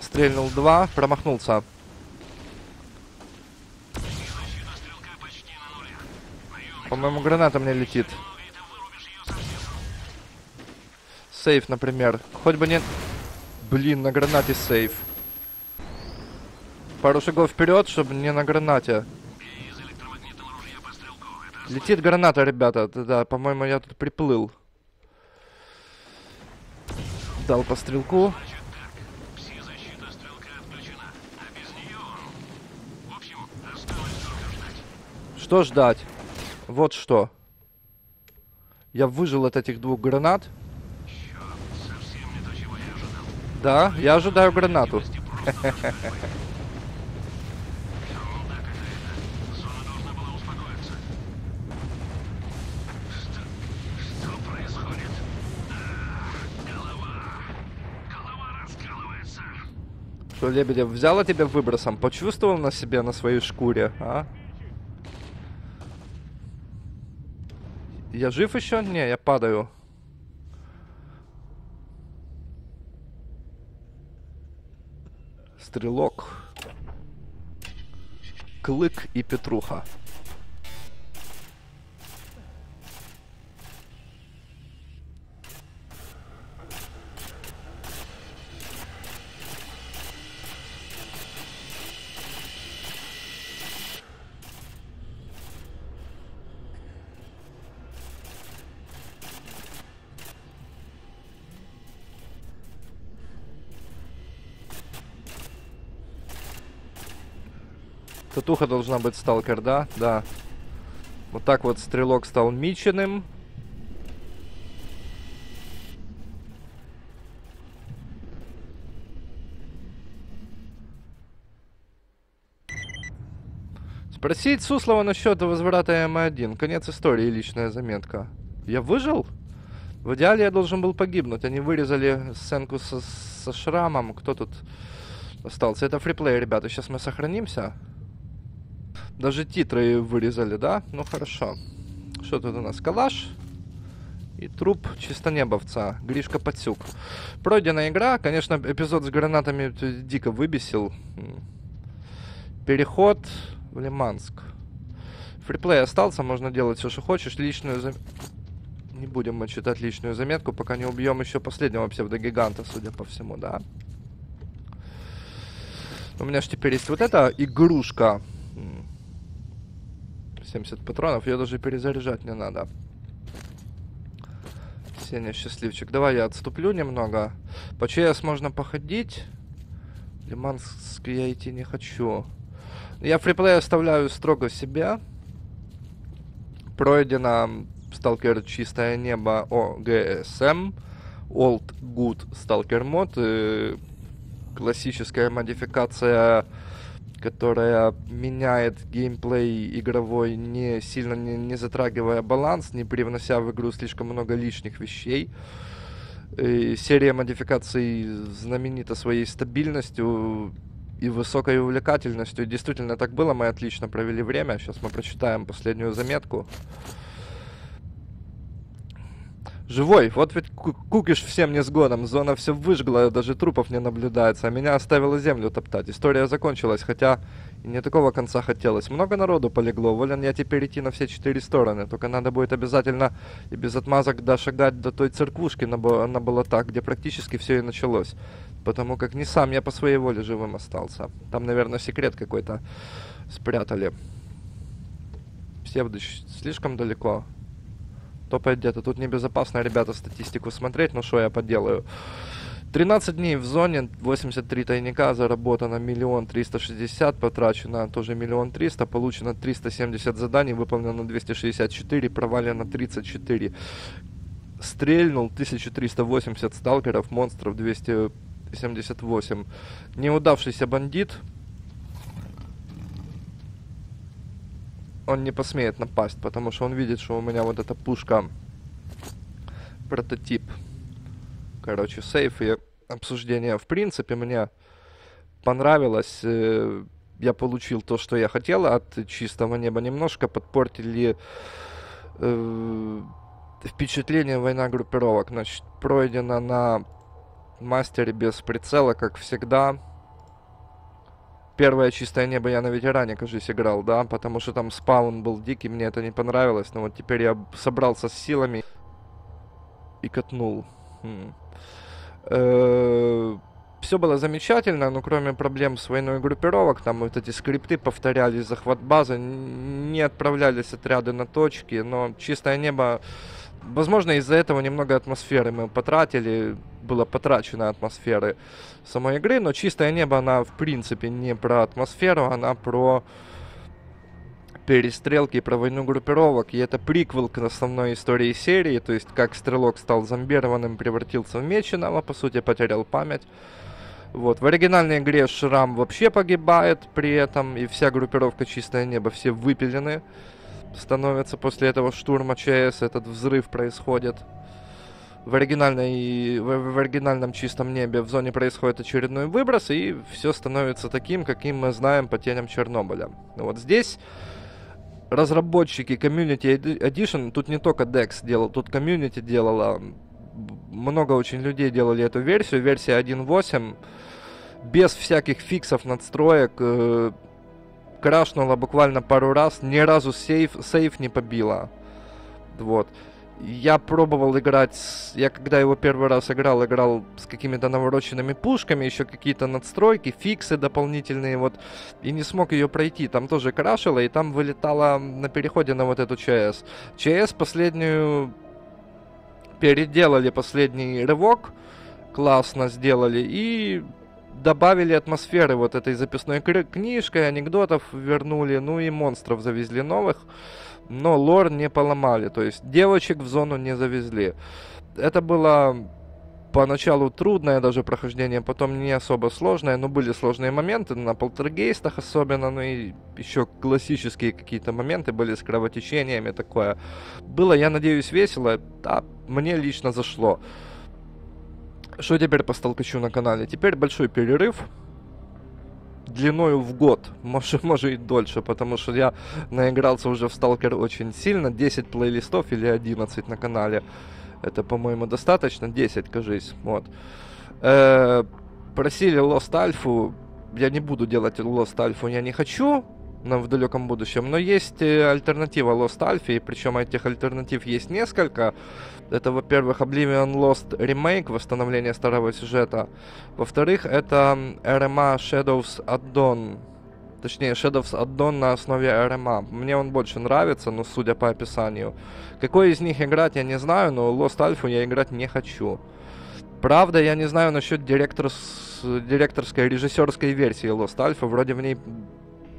Стрельнул два, промахнулся. По-моему, граната мне летит. Сейф, например. Хоть бы не... Блин, на гранате сейф. Пару шагов вперед, чтобы не на гранате. Летит граната, ребята. Да, по-моему, я тут приплыл. Дал по стрелку. Что ждать? Вот что. Я выжил от этих двух гранат. Да, я ожидаю гранату. Что, Лебедев взяла тебя выбросом? Почувствовал на себе, на своей шкуре, а? Я жив еще? Не, я падаю. Стрелок. Клык и Петруха. Татуха должна быть сталкер, да? Да. Вот так вот стрелок стал миченым. Спросить Суслова насчет возврата М1. Конец истории, личная заметка. Я выжил? В идеале я должен был погибнуть. Они вырезали сценку со, со шрамом. Кто тут остался? Это фриплей, ребята. Сейчас мы сохранимся. Даже титры вырезали, да? Ну хорошо. Что тут у нас? Калаш и труп чистонебовца. Гришка Пацюк. Пройденная игра. Конечно, эпизод с гранатами дико выбесил. Переход в Лиманск. Фриплей остался, можно делать все, что хочешь. Личную зам... Не будем мы читать личную заметку, пока не убьем еще последнего псевдогиганта, судя по всему, да. У меня же теперь есть вот эта игрушка. 70 патронов, ее даже перезаряжать не надо. Сеня счастливчик. Давай я отступлю немного. По ЧС можно походить. Лиманск я идти не хочу. Я фриплей оставляю строго себя. Пройдено Сталкер Чистое Небо ОГСМ. Old Good Stalker мод. Классическая модификация которая меняет геймплей игровой, не сильно не, не затрагивая баланс, не привнося в игру слишком много лишних вещей. И серия модификаций знаменита своей стабильностью и высокой увлекательностью. Действительно так было, мы отлично провели время. Сейчас мы прочитаем последнюю заметку. Живой, вот ведь кукиш всем несгодом, зона все выжгла, даже трупов не наблюдается, а меня оставила землю топтать. История закончилась, хотя и не такого конца хотелось. Много народу полегло, волен я теперь идти на все четыре стороны, только надо будет обязательно и без отмазок дошагать до той церквушки на, на болотах, где практически все и началось. Потому как не сам я по своей воле живым остался. Там, наверное, секрет какой-то спрятали. Псевдыч слишком далеко топает где-то. Тут небезопасно, ребята, статистику смотреть, но что я поделаю. 13 дней в зоне, 83 тайника, заработано миллион триста шестьдесят, потрачено тоже миллион триста, получено 370 заданий, выполнено 264, провалено 34. Стрельнул 1380 сталкеров, монстров 278. Неудавшийся бандит, он не посмеет напасть, потому что он видит, что у меня вот эта пушка прототип. Короче, сейф и обсуждение. В принципе, мне понравилось. Э, я получил то, что я хотел от чистого неба. Немножко подпортили э, впечатление война группировок. Значит, пройдено на мастере без прицела, как всегда первое чистое небо я на ветеране, кажется, играл, да, потому что там спаун был дикий, мне это не понравилось, но вот теперь я собрался с силами и катнул. Хм. Э, Все было замечательно, но кроме проблем с войной группировок, там вот эти скрипты повторялись, захват базы, не отправлялись отряды на точки, но чистое небо Возможно, из-за этого немного атмосферы мы потратили, было потрачено атмосферы самой игры, но «Чистое небо», она в принципе не про атмосферу, она про перестрелки, про войну группировок, и это приквел к основной истории серии, то есть как Стрелок стал зомбированным, превратился в Меченого, по сути потерял память. Вот. В оригинальной игре Шрам вообще погибает при этом, и вся группировка Чистое Небо, все выпилены становятся после этого штурма ЧС, этот взрыв происходит. В, оригинальной, в, в оригинальном чистом небе в зоне происходит очередной выброс, и все становится таким, каким мы знаем по теням Чернобыля. Вот здесь разработчики Community Edition, тут не только Dex делал, тут Community делала, много очень людей делали эту версию, версия 1.8, без всяких фиксов, надстроек, э, крашнула буквально пару раз, ни разу сейф, сейф не побила. Вот. Я пробовал играть, я когда его первый раз играл, играл с какими-то навороченными пушками, еще какие-то надстройки, фиксы дополнительные, вот, и не смог ее пройти. Там тоже крашило, и там вылетало на переходе на вот эту ЧС. ЧС последнюю переделали, последний рывок, классно сделали, и добавили атмосферы вот этой записной книжкой, анекдотов вернули, ну и монстров завезли новых но лор не поломали, то есть девочек в зону не завезли. Это было поначалу трудное даже прохождение, потом не особо сложное, но были сложные моменты, на полтергейстах особенно, ну и еще классические какие-то моменты были с кровотечениями, такое. Было, я надеюсь, весело, да, мне лично зашло. Что теперь по столкачу на канале? Теперь большой перерыв, длиною в год, [LAUGHS] может, может и дольше, потому что я наигрался уже в Stalker очень сильно, 10 плейлистов или 11 на канале. Это, по-моему, достаточно, 10, кажись, вот. Э, просили Lost Alpha, я не буду делать Lost Alpha, я не хочу, но в далеком будущем. Но есть э, альтернатива Lost Alpha, и причем этих альтернатив есть несколько. Это, во-первых, Oblivion Lost Remake, восстановление старого сюжета. Во-вторых, это RMA Shadows Add-on. Точнее, Shadows Add-on на основе RMA. Мне он больше нравится, ну, судя по описанию. Какой из них играть, я не знаю, но Lost Alpha я играть не хочу. Правда, я не знаю насчет директорс... директорской режиссерской версии Lost Alpha. Вроде в ней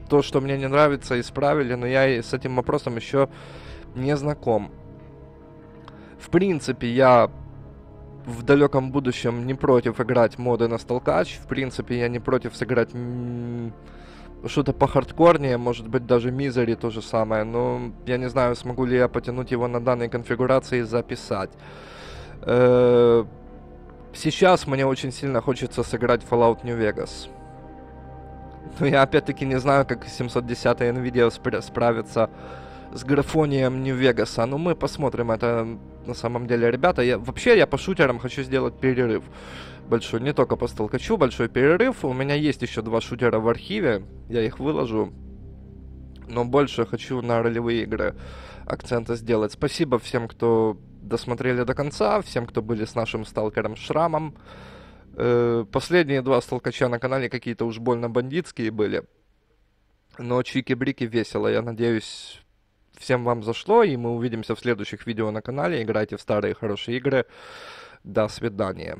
то, что мне не нравится, исправили, но я с этим вопросом еще не знаком. В принципе, я в далеком будущем не против играть моды на столкач. В принципе, я не против сыграть что-то по хардкорнее, может быть, даже Мизери то же самое. Но я не знаю, смогу ли я потянуть его на данной конфигурации и записать. Э, сейчас мне очень сильно хочется сыграть Fallout New Vegas. Но я опять-таки не знаю, как 710 NVIDIA справится с графонием Нью-Вегаса. Ну, мы посмотрим это на самом деле, ребята. Я, вообще, я по шутерам хочу сделать перерыв большой. Не только по столкачу, большой перерыв. У меня есть еще два шутера в архиве. Я их выложу. Но больше хочу на ролевые игры акцента сделать. Спасибо всем, кто досмотрели до конца, всем, кто были с нашим сталкером Шрамом. Э, последние два столкача на канале какие-то уж больно бандитские были. Но чики-брики весело. Я надеюсь, всем вам зашло, и мы увидимся в следующих видео на канале. Играйте в старые хорошие игры. До свидания.